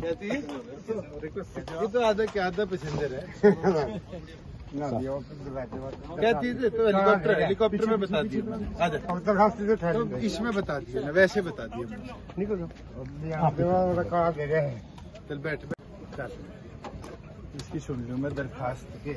क्या ये तो आधा क्या आधा पैसेंजर है। क्या चीज़ है। तो हेलीकॉप्टर हेलीकॉप्टर में बता दिए आधा। तो, तो इसमें बता दिए ना वैसे बता दिए चल बैठ बैठ। इसकी सुन लो मैं दरखास्त के